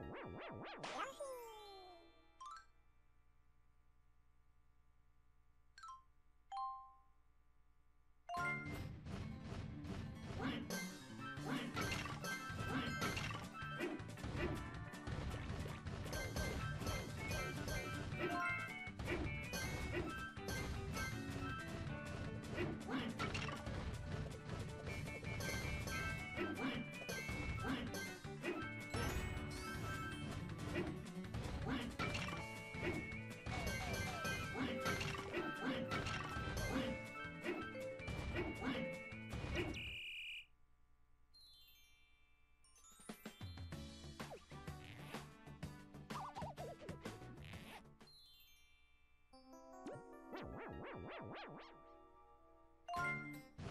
Yahoo! Wow, wow, wow, wow.